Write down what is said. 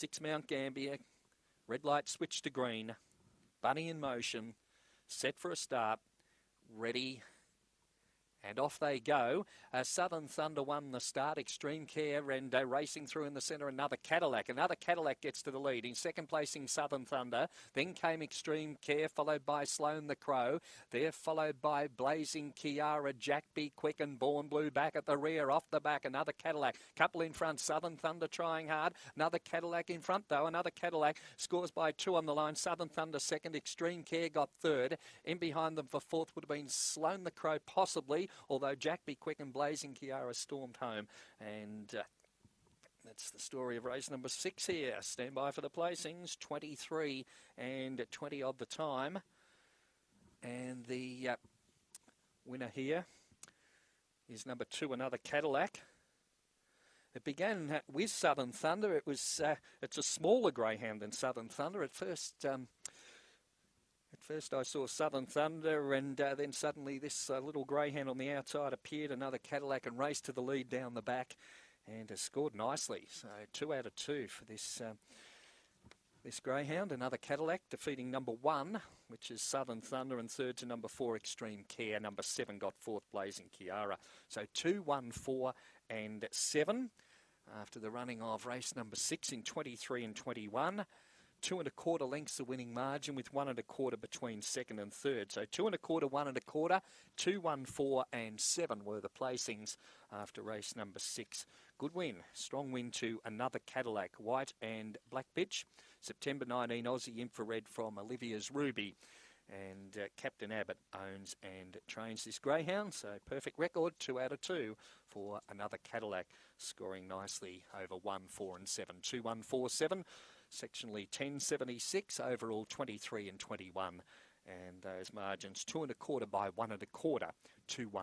Six Mount Gambier. Red light switch to green. Bunny in motion. Set for a start. Ready and off they go. Uh, Southern Thunder won the start. Extreme Care and uh, racing through in the centre. Another Cadillac. Another Cadillac gets to the lead. In second placing Southern Thunder. Then came Extreme Care, followed by Sloan the Crow. There followed by Blazing Kiara, Jack Be Quick and Born Blue back at the rear. Off the back, another Cadillac. Couple in front. Southern Thunder trying hard. Another Cadillac in front though. Another Cadillac scores by two on the line. Southern Thunder second. Extreme Care got third. In behind them for fourth would have been Sloan the Crow possibly although Jack Be Quick and Blazing Kiara stormed home. And uh, that's the story of race number six here. Stand by for the placings 23 and 20 odd the time. And the uh, winner here is number two, another Cadillac. It began with Southern Thunder. It was uh, it's a smaller greyhound than Southern Thunder. At first, um, First, I saw Southern Thunder, and uh, then suddenly this uh, little greyhound on the outside appeared. Another Cadillac and raced to the lead down the back, and scored nicely. So two out of two for this uh, this greyhound. Another Cadillac defeating number one, which is Southern Thunder, and third to number four, Extreme Care. Number seven got fourth, Blazing Kiara. So two, one, four, and seven after the running of race number six in 23 and 21 two and a quarter lengths the winning margin with one and a quarter between second and third. So two and a quarter, one and a quarter, two, one, four, and seven were the placings after race number six. Good win, strong win to another Cadillac, white and black pitch. September 19 Aussie infrared from Olivia's Ruby. And uh, Captain Abbott owns and trains this greyhound, so perfect record, two out of two for another Cadillac, scoring nicely over one, four, and seven. Two, one, four, seven sectionally 1076, overall 23 and 21. And those margins two and a quarter by one and a quarter, two one.